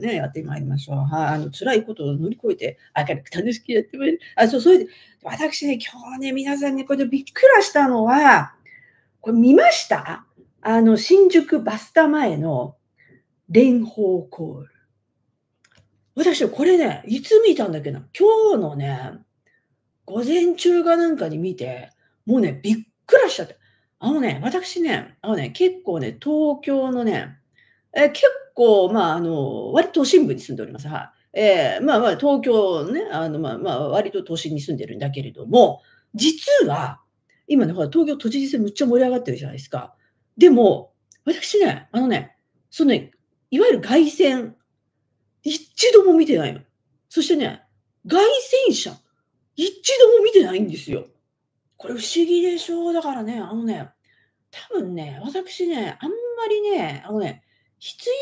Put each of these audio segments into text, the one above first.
ね、やってまいりましょう。はい、あの辛いことを乗り越えて、明るく楽しくやってまいる。あ、そう、それで、私ね、今日ね、皆さんね、これでびっくらしたのは、これ見ました？あの、新宿バスタ前の蓮舫コール。私、これね、いつ見たんだっけな？今日のね、午前中がなんかに見て、もうね、びっくらしちゃって。あのね、私ね、あのね、結構ね、東京のね、え結構、まあ、あの、割と都心部に住んでおります。はい。えー、まあまあ、東京ね、あの、まあまあ、割と都心に住んでるんだけれども、実は、今ね、ほら、東京都知事選むっちゃ盛り上がってるじゃないですか。でも、私ね、あのね、そのね、いわゆる凱旋、一度も見てないの。そしてね、凱旋者、一度も見てないんですよ。これ不思議でしょう。だからね、あのね、多分ね、私ね、あんまりね、あのね、必要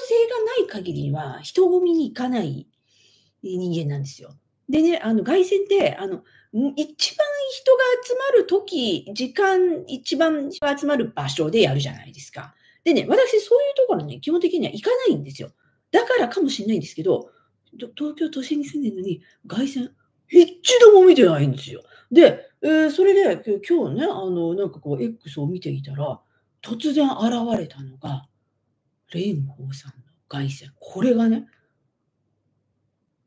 性がない限りは人混みに行かない人間なんですよ。でね、あの、凱旋って、あの、一番人が集まる時、時間、一番人が集まる場所でやるじゃないですか。でね、私そういうところね、基本的には行かないんですよ。だからかもしれないんですけど、東京都心に住んでるのに、凱旋、一度も見てないんですよ。で、えー、それで、今日ね、あの、なんかこう、X を見ていたら、突然現れたのが、蓮舫さんの凱旋。これがね、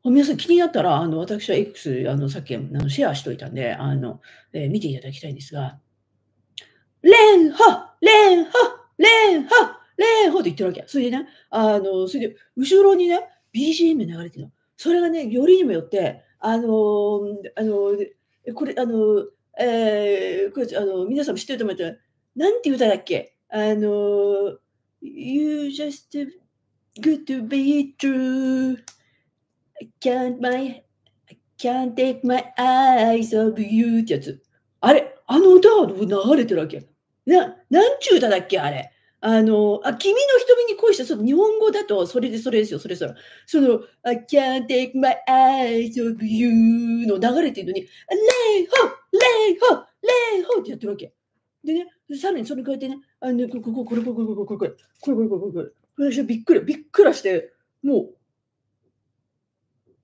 皆さん気になったら、あの、私は X、あの、さっきあのシェアしといたんで、あの、えー、見ていただきたいんですが、蓮舫蓮舫蓮舫蓮舫って言ってるわけ。それでね、あの、それで、後ろにね、BGM 流れてるの。それがね、よりにもよって、あの、あの、これ、あの、えー、これ、あの、皆さんも知ってると思うけど、なんて歌だっけ？あの、You just good to be true. I can't my, I can't take my eyes off you ってやつ。あれ？あの歌は流れてるわけ？な、なんちゅう歌だっけ？あれ。あの、あ、君の瞳に恋した、その日本語だと、それでそれですよ、それそれ。その、I can't take my eyes of you の流れてるのに、レイホレイホレイホってやってるわけ。でね、さらにそれに加えてね、あの、ここ、ここ、これ、これ、これ、これ、これ、これ、これ、これ、これ、これ、私はびっくり、びっくらして、もう、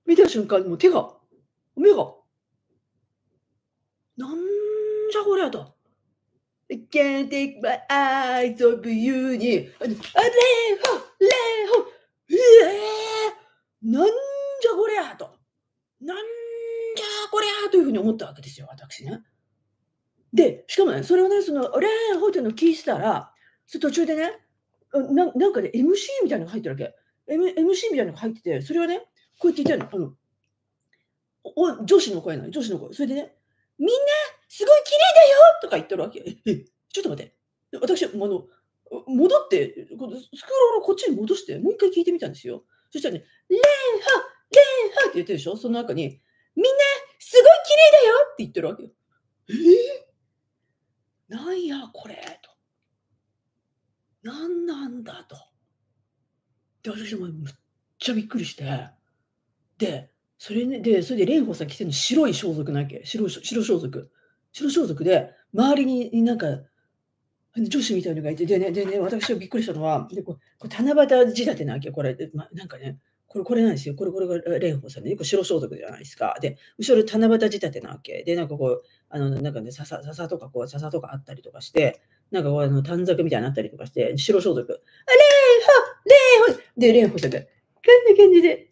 見た瞬間にもう手が、目が、なんじゃこりゃと。I can't take my eyes of you に、あれほ、れほ、えー、なんじゃこりゃと。なんじゃこりゃというふうに思ったわけですよ、私ね。で、しかもね、それをね、その、レーホっていうの聞いてたら、そ途中でね、ななんかね、MC みたいなのが入ってるわけ。M、MC みたいなのが入ってて、それはね、こうやって言ってるの。あのお女子の声なの女子の声。それでね、みんな、すごい綺麗だよとか言ってるわけ。え、ちょっと待って。私、あの、戻って、スクロールをこっちに戻して、もう一回聞いてみたんですよ。そしたらね、レンハレンハって言ってるでしょその中に、みんな、すごい綺麗だよって言ってるわけよ。えー、なんや、これ、と。なんなんだと。で、私もむっちゃびっくりして、で、それね、で、それで蓮舫さん着てるの白い装束なわけ。白白装束。白装束で、周りになんか、女子みたいなのがいて、でね、でね、私がびっくりしたのは、でここれ七夕仕立てなわけこれ、ま、なんかね、これ、これなんですよ。これ、これが蓮舫さんね。これ白装束じゃないですか。で、後ろ七夕仕立てなわけ。で、なんかこう、あの、なんかね、笹笹とか、こう、笹とかあったりとかして、なんかこう、あの、短冊みたいになったりとかして、白装束。あ、蓮舫蓮舫で、蓮舫さんが、こんな感じで、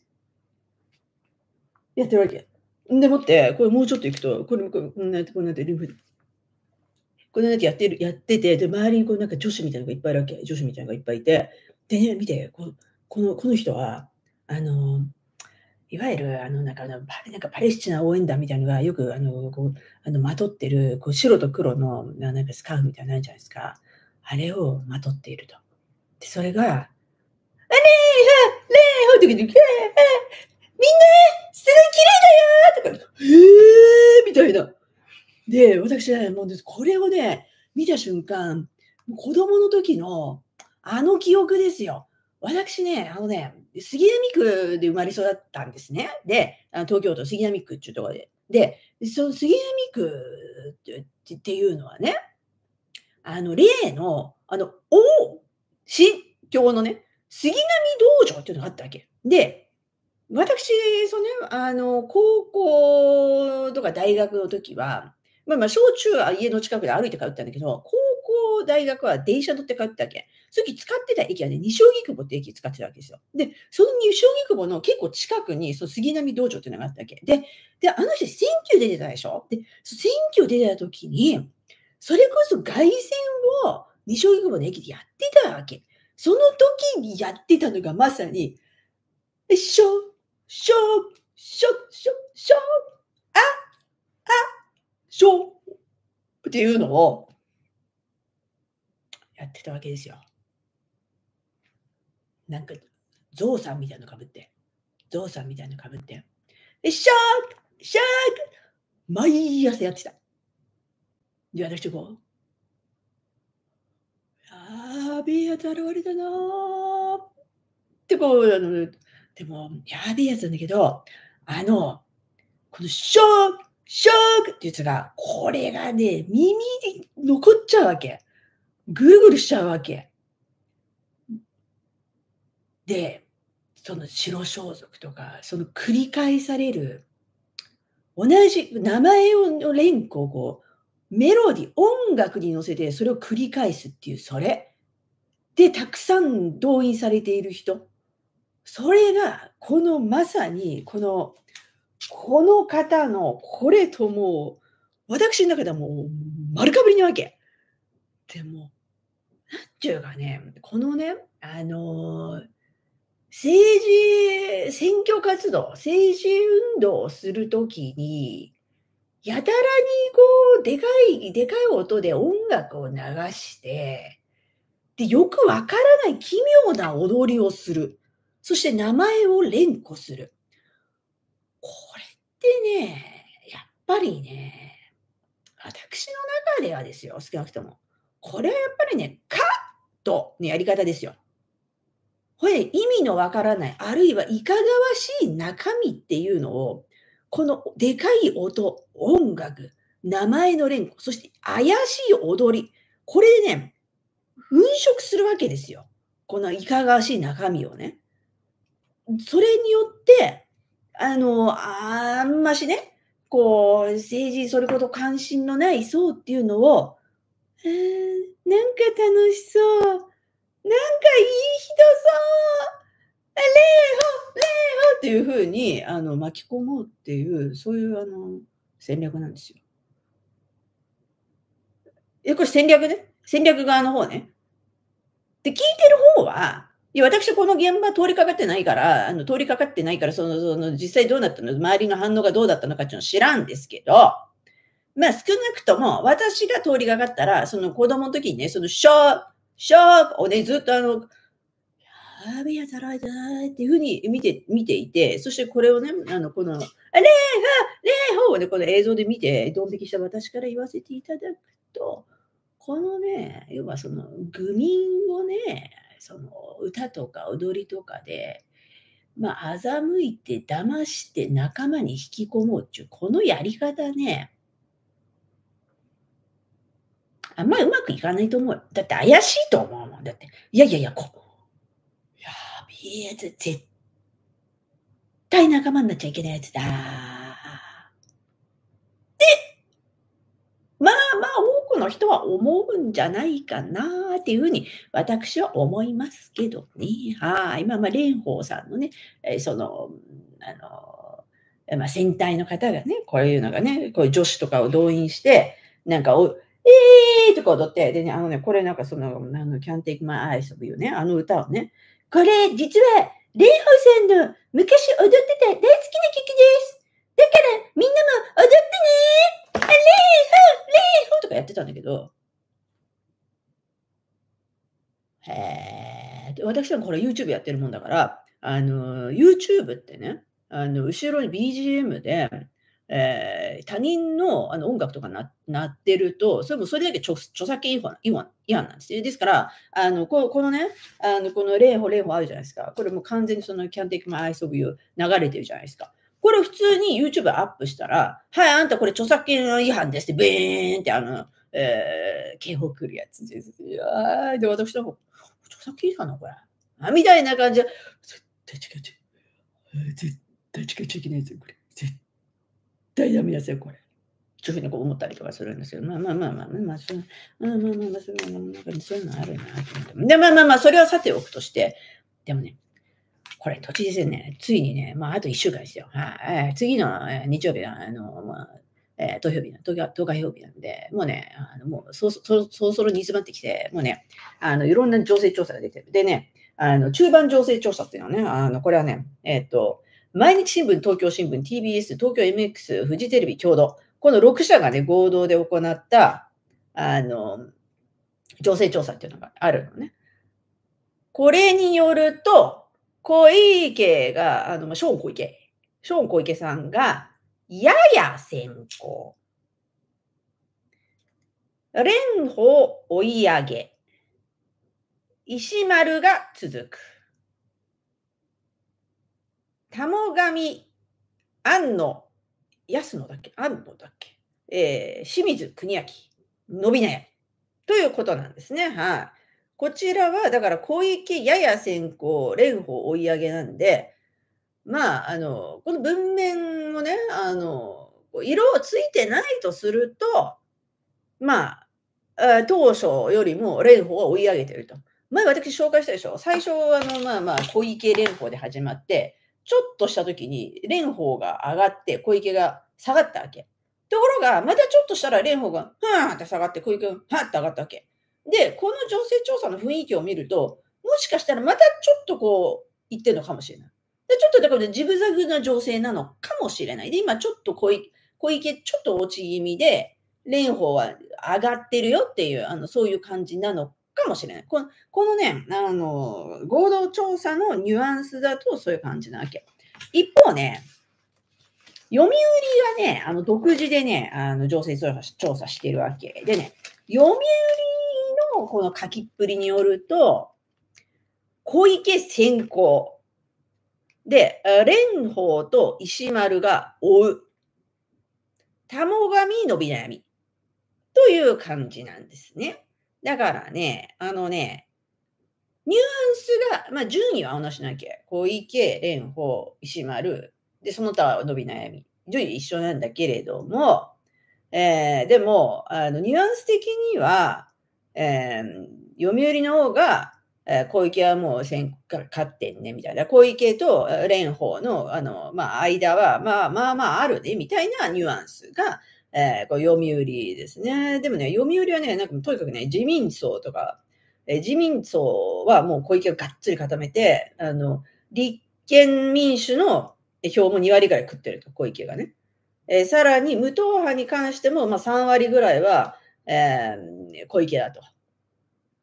やってるわけ。でもって、これもうちょっと行くと、これ、こんなって、こんなで、こんなやってる、やってて、で、周りにこうなんか女子みたいなのがいっぱいいるわけ。女子みたいなのがいっぱいいて、でね、見て、こ、このこの人は、あの、いわゆる、あの、なんか、なんかパレスチナ応援団みたいなのがよく、あの、こう、あの、まとってる、こう、白と黒の、なんかスカーフみたいなのあるじゃないですか。あれをまとっていると。で、それが、あれーは、れーはって言って、みんな、すごい綺麗だよとか、えーみたいな。で、私はもうこれをね、見た瞬間、子供の時のあの記憶ですよ。私ね、あのね、杉並区で生まれ育ったんですね。で、東京都杉並区っていうところで。で、その杉並区っていうのはね、あの、例の、あの、王、新教のね、杉並道場っていうのがあったわけ。で、私、そのね、あの、高校とか大学の時は、まあまあ、小中は家の近くで歩いて通ったんだけど、高校、大学は電車乗って通ったわけ。その時使ってた駅はね、西荻窪って駅使ってたわけですよ。で、その西荻窪の結構近くに、その杉並道場っていうのがあったわけ。で、で、あの人選挙出てたでしょ？で、選挙出てた時に、それこそ凱旋を西荻窪の駅でやってたわけ。その時にやってたのがまさに、しょ、しょ、しょ、しょ、しょ、あ、あ、しょ、っていうのをってたわけですよ。なんか、ゾウさんみたいなのかぶって、ゾウさんみたいなのかぶって、シャークシャーク毎朝やってた。で、私こう、やべえやつ現れたなーってこう、あの、でも、やべえやつなんだけど、あの、このショークショークってやつが、これがね、耳に残っちゃうわけ。ぐるぐるしちゃうわけ。で、その白装束とか、その繰り返される、同じ名前を連呼を、メロディ、音楽に乗せてそれを繰り返すっていう、それ。で、たくさん動員されている人。それが、このまさに、この、この方の、これともう、私の中ではもう、丸かぶりなわけ。でも、なんていうかね、このね、あのー政治、選挙活動、政治運動をするときに、やたらにこう、でかい、でかい音で音楽を流して、で、よくわからない奇妙な踊りをする。そして名前を連呼する。これってね、やっぱりね、私の中ではですよ、少なくとも。これはやっぱりね、カットのやり方ですよ。これ意味のわからない、あるいはいかがわしい中身っていうのを、このでかい音、音楽、名前の連呼、そして怪しい踊り、これでね、粉飾するわけですよ。このいかがわしい中身をね。それによって、あの、あんましね、こう、政治それほど関心のない層っていうのを、えー、なんか楽しそう。なんかいい人そうレイホレイホっていうふうにあの巻き込もうっていう、そういうあの戦略なんですよ。え、これ戦略ね。戦略側の方ね。で、聞いてる方は、いや、私この現場通りかかってないから、あの、通りかかってないから、その、その、実際どうなったの？周りの反応がどうだったのかっていうの知らんですけど、まあ少なくとも私が通りかかったら、その子供の時にね、そのショー、ショッをね、ずっとあの、やべやつらいだっていうふうに見て、見ていて、そしてこれをね、あの、この、レーハレーホをね、この映像で見て、ドン引きした私から言わせていただくと、このね、要はその、愚民をね、その、歌とか踊りとかで、まあ、欺いて、騙して仲間に引き込もうっていう、このやり方ね、あんまりうまくいかないと思う。だって怪しいと思うもん。だって、いやいやいや、こう、やべえやつ、絶対仲間になっちゃいけないやつだ。で、まあまあ多くの人は思うんじゃないかなっていうふうに私は思いますけどね。はい。まあまあ、蓮舫さんのね、えその、あの、まあ、戦隊の方がね、こういうのがね、こういう女子とかを動員して、なんかお、えとか踊って、でね、あのね、これなんかその、あの、Can't Take My Eyes of You ね、あの歌をね、これ実は、レイホさんの昔踊ってた大好きな曲です。だから、みんなも踊ってねあ、レイホレイホとかやってたんだけど、へー。私はこれ YouTube やってるもんだから、あの、YouTube ってね、あの、後ろに BGM で、えー、他人のあの音楽とかななってると、それもそれだけ著著作権違反違反違反なんですね。ですから、あのここのね、あのこの例法、例法あるじゃないですか。これも完全にその Can't Take My Eyes of You 流れてるじゃないですか。これ普通に YouTube アップしたら、はい、あんたこれ著作権違反ですって、ブーンってあの、えー、警報来るやつです。で、私の方著作権違反な、これ。あみたいな感じで、絶対違う違う。絶対違っちゃいけないですよ、これ。絶対ダメですよ、これ。ちいうふうにこう思ったりとかするんですよ。まあまあまあまあまあまあ、そうまあまあまあまあ、そういうのあるなと思って。で、まあまあまあ、それはさておくとして、でもね、これ、都知事選ね、ついにね、まあ、あと1週間ですよ。はい、次の、え日曜日は、あの、まあ、えー、投票日、投投開票日なんで、もうね、あのもうそそそろそろ煮詰まってきて、もうね、あのいろんな情勢調査が出てる。でね、あの中盤情勢調査っていうのはね、あのこれはね、えっ、と、毎日新聞、東京新聞、TBS、東京 MX、フジテレビ共同、この6社がね、合同で行った、あの、情勢調査っていうのがあるのね。これによると、小池が、あの、ショーン小池、ショーン小池さんが、やや先行。蓮舫追い上げ。石丸が続く。田母神安野安野だっけ安野だっけえー、清水国明伸び悩みということなんですね。はい。こちらは、だから小池やや先行、蓮舫追い上げなんで、まあ、あの、この文面をね、あの、色をついてないとすると、まあ、当初よりも蓮舫は追い上げてると。前私紹介したでしょ最初、あの、まあまあ、小池蓮舫で始まって、ちょっとした時に蓮舫が上がって小池が下がったわけ。ところが、またちょっとしたら蓮舫が、ふーって下がって小池が、はって上がったわけ。で、この情勢調査の雰囲気を見ると、もしかしたらまたちょっとこう、言ってるのかもしれない。で、ちょっとだからジグザグな情勢なのかもしれない。で、今ちょっと小池、小池ちょっと落ち気味で、蓮舫は上がってるよっていう、あの、そういう感じなのかもしれない。このこのね、あの、合同調査のニュアンスだとそういう感じなわけ。一方ね、読売がね、あの、独自でね、あの、情勢調査してるわけ。でね、読売のこの書きっぷりによると、小池先行。で、蓮舫と石丸が追う。たもがみ伸び悩み。という感じなんですね。だからね、あのね、ニュアンスが、まあ順位は同じなきゃ。小池、蓮舫、石丸。で、その他は伸び悩み。順位一緒なんだけれども、えー、でも、あの、ニュアンス的には、えー、読売の方がえ小池はもう先から勝ってんね、みたいな。小池と蓮舫の、あの、まあ、間は、まあまあまああるね、みたいなニュアンスが、えー、こう読売ですね。でもね、読売はね、なんかとにかくね、自民層とか、えー、自民層はもう小池をがっつり固めて、あの、立憲民主の票も2割ぐらい食ってると、小池がね。えー、さらに無党派に関しても、まあ、3割ぐらいは、えー、小池だと。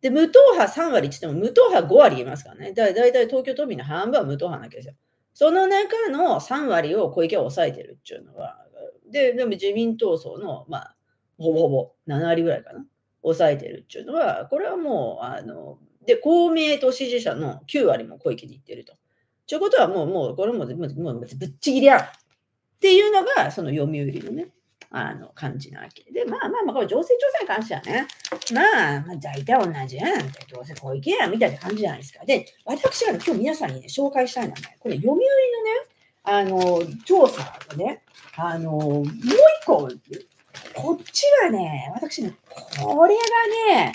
で、無党派3割って言っても無党派5割いますからね。だだいたい東京都民の半分は無党派なわけですよ。その中の3割を小池は抑えてるっていうのは、で、でも自民党層の、まあ、ほぼほぼ7割ぐらいかな。抑えてるっていうのは、これはもう、あの、で、公明党支持者の9割も小池に行ってると。ということはもう、もう、これももうぶっちぎり合う。っていうのが、その読売のね、あの感じなわけで、まあまあまあ、これ、情勢調査に関してはね、まあ、まあ、大体同じやん。どうせ小池やんみたいな感じじゃないですか。で、私が、今日皆さんにね、紹介したいのはね、これ、読売のね、あの、調査のね、あの、もう一個、こっちがね、私ね、これがね、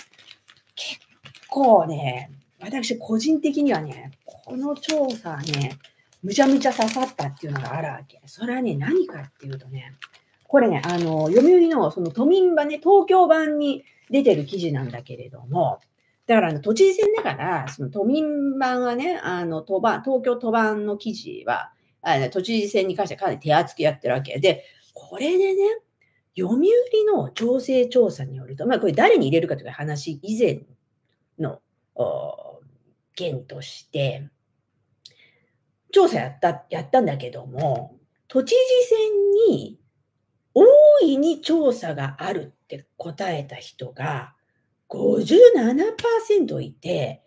結構ね、私個人的にはね、この調査ね、むちゃむちゃ刺さったっていうのがあるわけ。それはね、何かっていうとね、これね、あの、読売のその都民版ね、東京版に出てる記事なんだけれども、だから、あの、都知事選だから、その都民版はね、あの、都版、東京都版の記事は、あ都知事選に関してはかなり手厚くやってるわけで、これでね、読売の調整調査によると、まあ、これ誰に入れるかという話以前の件として、調査やった、やったんだけども、都知事選に大いに調査があるって答えた人が57%いて、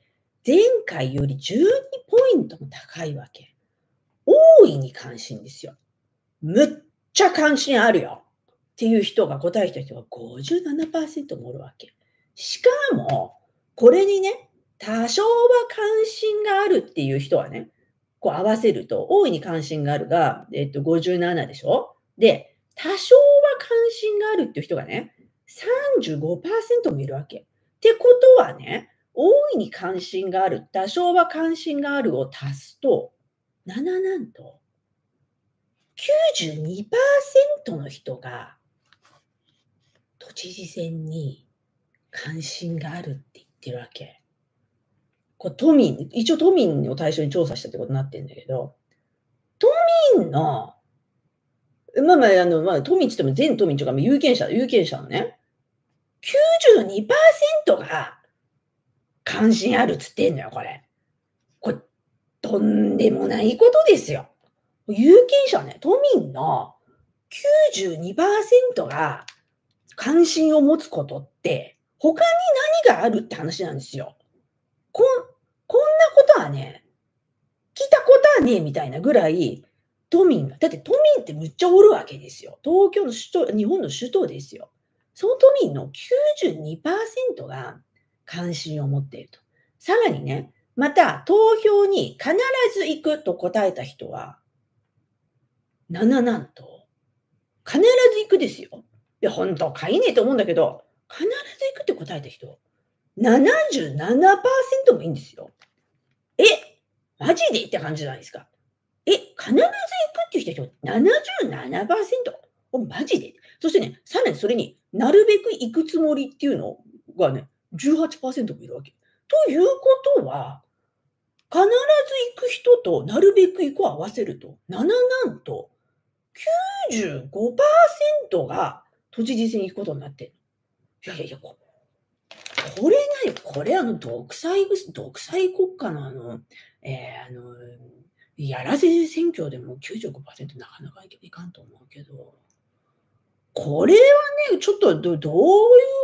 前回より12ポイントも高いわけ。大いに関心ですよ。むっちゃ関心あるよ。っていう人が答えた人が57%もおるわけ。しかも、これにね、多少は関心があるっていう人はね、こう合わせると、大いに関心があるが、えっと、57でしょ？で、多少は関心があるっていう人がね、35%もいるわけ。ってことはね、大いに関心がある、多少は関心があるを足すと、7なんと、92%の人が都知事選に関心があるって言ってるわけ。これ都民、一応都民を対象に調査したってことになってるんだけど、都民の、まあまあ、あの、まあ、都民って言っても全都民というか、有権者、有権者のね、92%が関心あるっつってんのよ、これ、とんでもないことですよ。有権者ね、都民の92%が関心を持つことって、他に何があるって話なんですよ。こん、こんなことはね、聞いたことはねえみたいなぐらい、都民が、だって都民ってむっちゃおるわけですよ。東京の首都、日本の首都ですよ。その都民の92%が関心を持っていると。さらにね、また投票に必ず行くと答えた人は、7なんと、必ず行くですよ。いや、本当かいねえと思うんだけど、必ず行くって答えた人、77%もいいんですよ。えマジでって感じじゃないですか。え必ず行くっていう人、77%? おマジでそしてね、さらにそれになるべく行くつもりっていうのがね、18%もいるわけ。ということは、必ず行く人となるべく行くを合わせると、7なんと95%が都知事選に行くことになってる。いやいやいや、これなよ、これあの、独裁、独裁国家のあの、えー、あの、やらせ選挙でも95%なかなかいかんと思うけど、これはね、ちょっとどどういう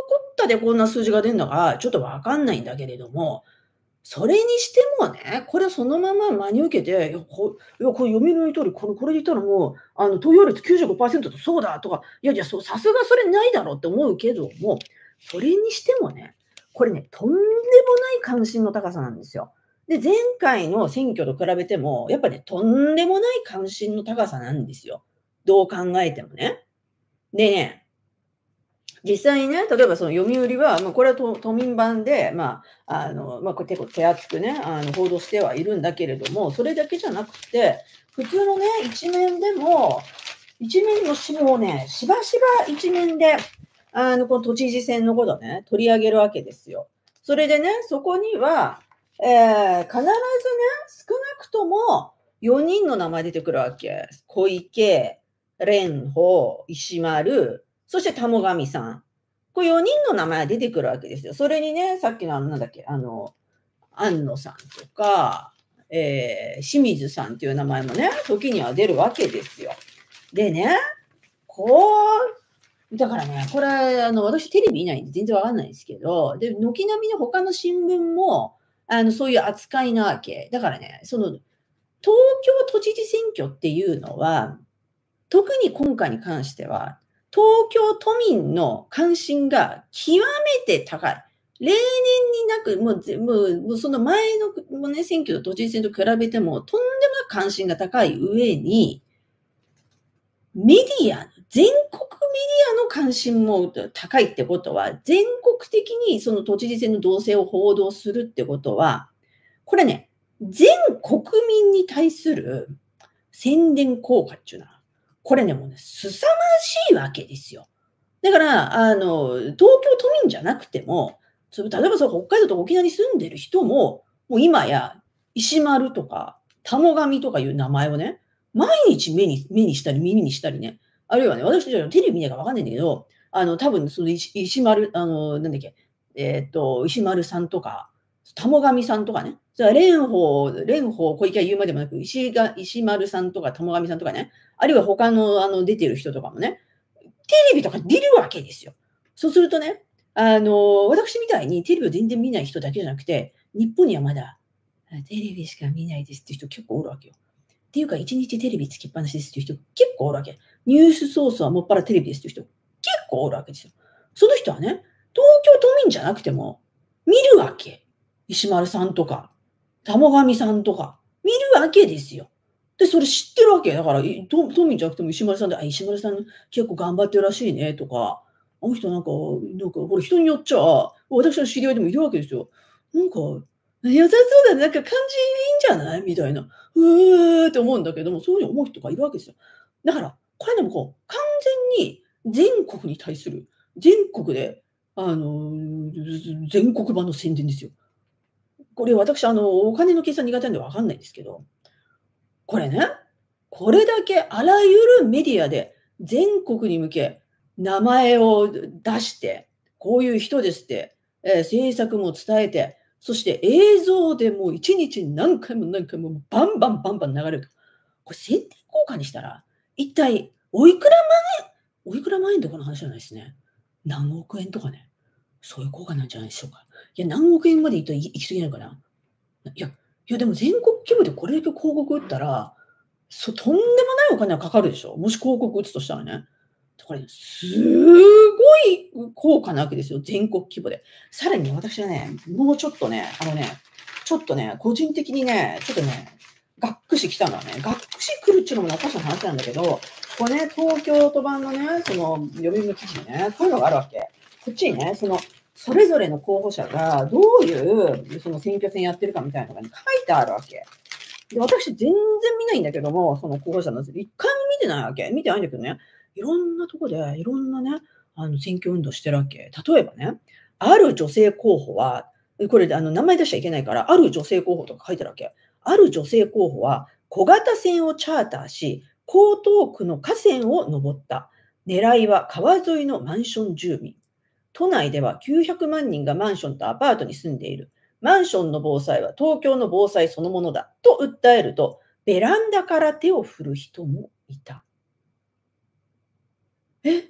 こと？でこんな数字が出るのか、ちょっとわかんないんだけれども、それにしてもね、これそのまま真に受けて、いや、こいやこれ読みの言う通り、これ、これで言ったらもう、あの、投票率95%とそうだとか、いやいや、さすがそれないだろうって思うけども、それにしてもね、これね、とんでもない関心の高さなんですよ。で、前回の選挙と比べても、やっぱね、とんでもない関心の高さなんですよ。どう考えてもね。でね、実際にね、例えばその読売は、まあ、これは都民版で、まあ、あの、まあ、結構手厚くね、あの報道してはいるんだけれども、それだけじゃなくて、普通のね、一面でも、一面の詩もね、しばしば一面で、あの、この都知事選のことね、取り上げるわけですよ。それでね、そこには、えー、必ずね、少なくとも4人の名前出てくるわけ。小池、蓮舫、石丸、そして玉神さん。これ4人の名前が出てくるわけですよ。それにね、さっきのあの、なんだっけ、あの、安野さんとか、えー、清水さんっていう名前もね、時には出るわけですよ。でね、こう、だからね、これ、あの、私テレビ見ないんで全然わかんないんですけど、で、軒並みの他の新聞も、あの、そういう扱いなわけ。だからね、その、東京都知事選挙っていうのは、特に今回に関しては、東京都民の関心が極めて高い。例年になく、もう、もう、その前の、ね、選挙と都知事選と比べても、とんでもなく関心が高い上に、メディア、全国メディアの関心も高いってことは、全国的にその都知事選の動静を報道するってことは、これね、全国民に対する宣伝効果っていうのは、これね、もうね、凄まじいわけですよ。だから、あの、東京都民じゃなくても、例えばそ北海道と沖縄に住んでる人も、もう今や石丸とか、田母神とかいう名前をね、毎日目に目にしたり耳にしたりね、あるいはね、私たちテレビ見ないかわかんないんだけど、あの、多分その石石丸、あの、なんだっけ、えっ、と、石丸さんとか、田母神さんとかね、それは蓮舫、蓮舫、小池は言うまでもなく、石が石丸さんとか玉神さんとかね、あるいは他のあの出てる人とかもね、テレビとか出るわけですよ。そうするとね、あの、私みたいにテレビを全然見ない人だけじゃなくて、日本にはまだテレビしか見ないですって人結構おるわけよ。っていうか、一日テレビつきっぱなしですっていう人結構おるわけ。ニュースソースはもっぱらテレビですっていう人結構おるわけですよ。その人はね、東京都民じゃなくても見るわけ。石丸さんとか、玉神さんとか、見るわけですよ。で、それ知ってるわけ。だから、トトミーじゃなくても石丸さんで、あ、石丸さん結構頑張ってるらしいね、とか、あの人なんか、なんか、これ人によっちゃ、私の知り合いでもいるわけですよ。なんか、良さそうだね、なんか感じいいんじゃない？みたいな。うーって思うんだけども、そういうふうに思う人がいるわけですよ。だから、これでもこう、完全に全国に対する、全国で、あの、全国版の宣伝ですよ。これ私、あの、お金の計算苦手なんでわかんないんですけど、これね、これだけあらゆるメディアで全国に向け名前を出して、こういう人ですって、えー、政策も伝えて、そして映像でもう一日何回も何回もバンバンバンバン流れる。これ宣伝効果にしたら、一体おいくら万円、おいくら万円とかの話じゃないですね。何億円とかね。そういう効果なんじゃないでしょうか。いや、何億円までいったら行き過ぎないかな。いや、いやでも全国規模でこれだけ広告打ったら、そとんでもないお金がかかるでしょ。もし広告打つとしたらね。これ、すごい効果なわけですよ。全国規模で。さらに私はね、もうちょっとね、あのね、ちょっとね、個人的にね、ちょっとね、がっくし来たのはね、がっくし来るっていうのもおかしな話なんだけど、これね、東京都版のね、その読売の記事にね、こういうのがあるわけ。こっちにね、その、それぞれの候補者がどういうその選挙戦やってるかみたいなのが、書いてあるわけ。で私、全然見ないんだけども、その候補者の一回も見てないわけ。見てないんだけどね、いろんなとこでいろんなね、あの選挙運動してるわけ。例えばね、ある女性候補は、これあの名前出しちゃいけないから、ある女性候補とか書いてあるわけ。ある女性候補は小型船をチャーターし、江東区の河川を登った。狙いは川沿いのマンション住民。都内では900万人がマンションとアパートに住んでいる。マンションの防災は東京の防災そのものだと訴えると、ベランダから手を振る人もいた。え？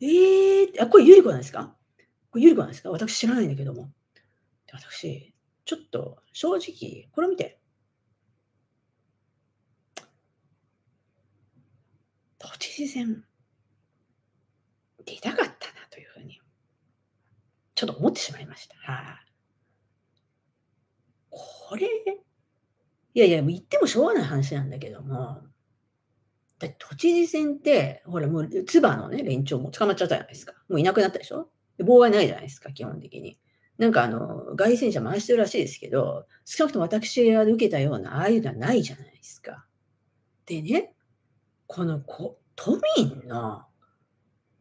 えー、あ、これゆり子なんですか？これゆり子なんですか？私知らないんだけども。私、ちょっと正直、これを見て。都知事選、出たかったというふうに、ちょっと思ってしまいました。はい、あ、これ、いやいや、言ってもしょうがない話なんだけども、だ都知事選って、ほらもう、唾のね、連長も捕まっちゃったじゃないですか。もういなくなったでしょ？妨害ないじゃないですか、基本的に。なんかあの、外戦車回してるらしいですけど、少なくとも私が受けたような、ああいうのはないじゃないですか。でね、このこ都民の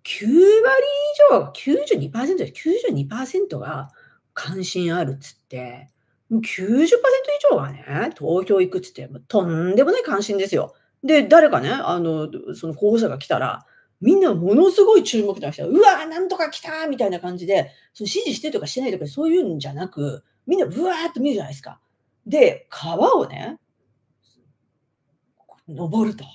9割以上、92%です。92%が関心あるっつって、90%以上がね、投票行くっつって、とんでもない関心ですよ。で、誰かね、あの、その候補者が来たら、みんなものすごい注目でした。うわーなんとか来たみたいな感じで、その指示してとかしてないとかそういうんじゃなく、みんなブワーっと見るじゃないですか。で、川をね、登ると。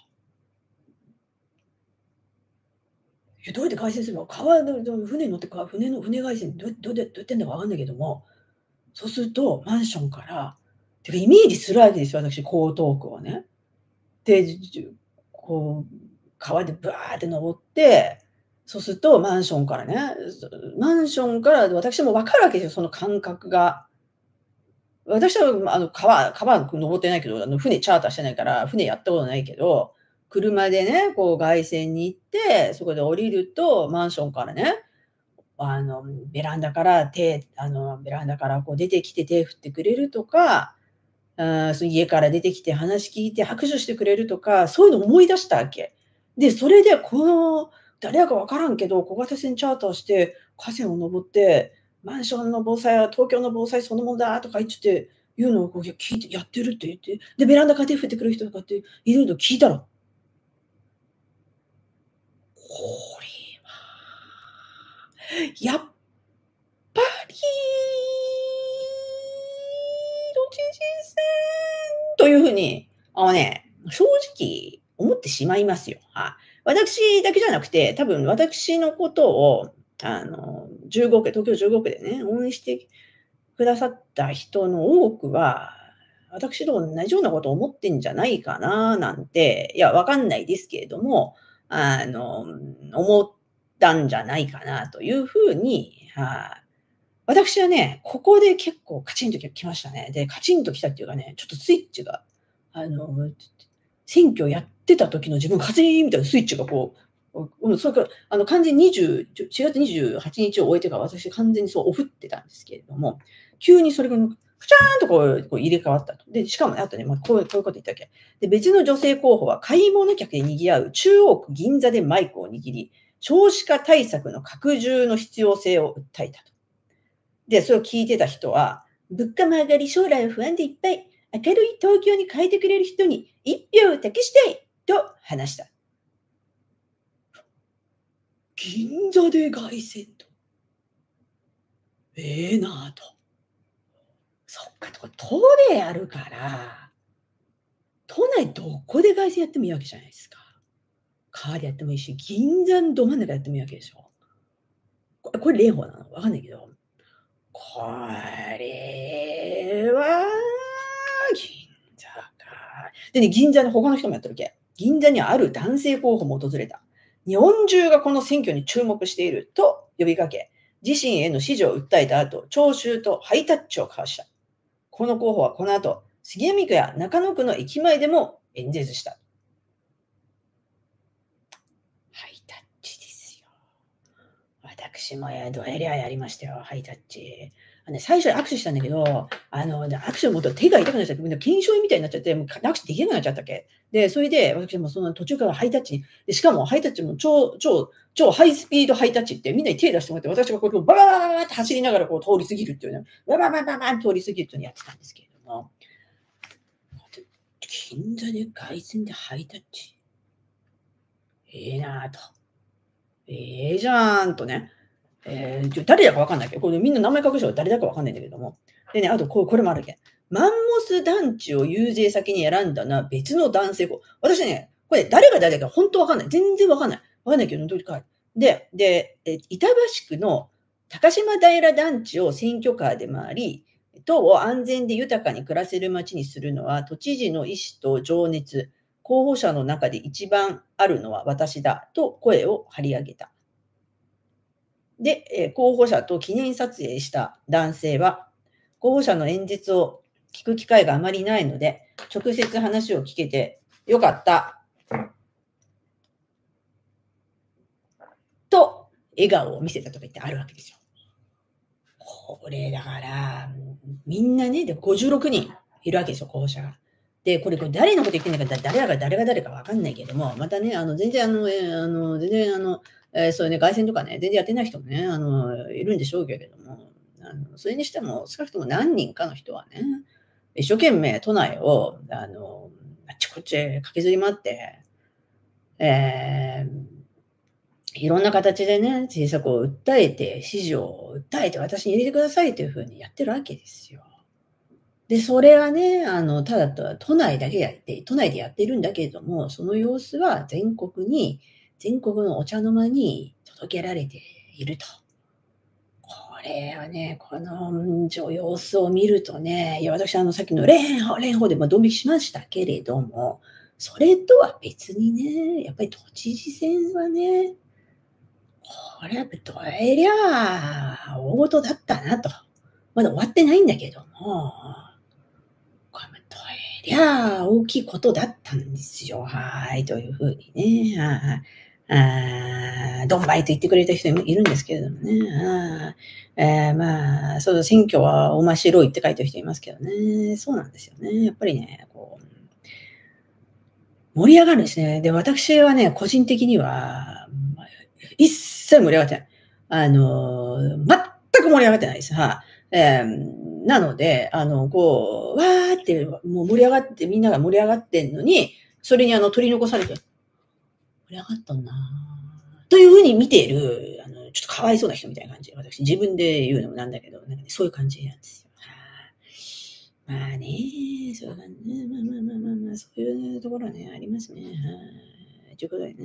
どうやって回線するの？川の船乗って船の船回線どどうやってやってんだかわかんないけども、そうするとマンションから、てかイメージするわけですよ、私、江東区をね。で、こう、川でブワーって登って、そうするとマンションからね、マンションから私も分かるわけですよ、その感覚が。私はあの川、川登ってないけど、あの船チャーターしてないから、船やったことないけど、車でね、こう外線に行って、そこで降りると、マンションからね、あの、ベランダから手、あの、ベランダからこう出てきて手振ってくれるとか、あその家から出てきて話聞いて拍手してくれるとか、そういうの思い出したわけ。で、それでこの、誰やかわからんけど、小型船チャーターして河川を登って、マンションの防災は東京の防災そのものだとか言ってて、いうのをこう聞いて、やってるって言って、で、ベランダから手振ってくる人とかっているの聞いたら、これは、やっぱり、知事選というふうに、あのね、正直思ってしまいますよ。はい。私だけじゃなくて、多分私のことを、あの、15区、東京15区でね、応援してくださった人の多くは、私と同じようなことを思ってんじゃないかな、なんて、いや、わかんないですけれども、あの、思ったんじゃないかな、というふうに、は私はね、ここで結構カチンときましたね。で、カチンときたっていうかね、ちょっとスイッチが、あの、選挙やってた時の自分カチンみたいなスイッチがこう、それから、あの、完全に20、4月28日を終えてから私完全にそうオフってたんですけれども、急にそれが、ふちゃーんとこうこう入れ替わったと。で、しかもね、あとね、まあ、こうこういうこと言ったわけ。で、別の女性候補は買い物客で賑わう中央区銀座でマイクを握り、少子化対策の拡充の必要性を訴えたと。で、それを聞いてた人は、物価も上がり将来は不安でいっぱい。明るい東京に変えてくれる人に一票を託したいと話した。銀座で凱旋と。ええ、なぁと。そっか、と都でやるから、都内どこで凱旋やってもいいわけじゃないですか。川でやってもいいし、銀座のど真ん中やってもいいわけでしょ。これ、霊法なのわかんないけど、これは、銀座か。でね、銀座の他の人もやってるけ。銀座にある男性候補も訪れた。日本中がこの選挙に注目していると呼びかけ、自身への支持を訴えた後、聴衆とハイタッチを交わした。この候補はこの後、杉並区や中野区の駅前でも演説した。ハイタッチですよ。私もドエリアやりましたよ、ハイタッチ。ね、最初握手したんだけど、あの、握手を持と手が痛くなっちゃって、みんな腱鞘炎みたいになっちゃって、もう握手できなくなっちゃったっけ？で、それで、私もその途中からハイタッチに、でしかもハイタッチも超、超、超ハイスピードハイタッチってみんなに手出してもらって、私がこう、バババババって走りながらこう通り過ぎるっていうね、バババババって通り過ぎるっていうのやってたんですけれども、銀座で外線でハイタッチ。ええ、なぁと。ええ、じゃーんとね。えー、誰だかわかんないけど、これみんな名前隠したら誰だかわかんないんだけども。でね、あとこれこれもあるけん。マンモス団地を遊説先に選んだのは別の男性私ね、これ誰が誰だか本当わかんない。全然わかんない。わかんないけど、どうか。で、で、板橋区の高島平団地を選挙カーで回り、党を安全で豊かに暮らせる街にするのは、都知事の意思と情熱、候補者の中で一番あるのは私だと声を張り上げた。で、候補者と記念撮影した男性は、候補者の演説を聞く機会があまりないので、直接話を聞けてよかった。と、笑顔を見せたとか言ってあるわけですよ。これだから、みんなね、で56人いるわけですよ、候補者が。で、これ、これ誰のこと言ってんだか、誰が誰が誰かわかんないけども、またね、あの、全然あの、えー、あの、全然あの、えー、そういうね、外線とかね、全然やってない人もね、あの、いるんでしょうけれども、あのそれにしても、少なくとも何人かの人はね、一生懸命都内を、あの、あっちこっち駆けずり回って、えー、いろんな形でね、政策を訴えて、支持を訴えて、私に入れてくださいというふうにやってるわけですよ。で、それはね、あの、ただ、都内だけやって、都内でやってるんだけれども、その様子は全国に、全国のお茶の間に届けられていると。これはね、この様子を見るとね、いや、私、あの、さっきの蓮舫、蓮舫でもドン引きしましたけれども、それとは別にね、やっぱり都知事選はね、これやっぱどえりゃ大事だったなと。まだ終わってないんだけども、これどえりゃ大きいことだったんですよ。はい、というふうにね。はいあドンバイと言ってくれた人もいるんですけれどもね。あえー、まあ、そう、選挙は面白いって書いてる人いますけどね。そうなんですよね。やっぱりね、こう、盛り上がるんですね。で、私はね、個人的には、一切盛り上がってない。あの、全く盛り上がってないです。はい、えー、なので、あの、こう、わーって、もう盛り上がって、みんなが盛り上がってんのに、それにあの、取り残されてる。盛り上がったんだというふうに見ている、あの、ちょっとかわいそうな人みたいな感じ。私、自分で言うのもなんだけど、なんかね、そういう感じなんですよ。まあね、そうだね。まあまあまあまあまあ、そういうところね、ありますね。はい。ということでね。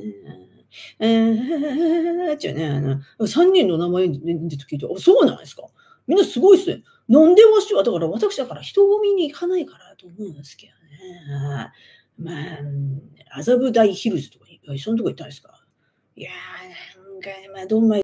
ああ、じゃあね、あの、3人の名前出て聞いて、あ、そうなんですかみんなすごいっすね。なんでわしは、だから私だから人混みに行かないからと思うんですけどね。まあ、麻布台ヒルズとか、そのとこ行ったんですか？いやー、なんか、まあ、どんまい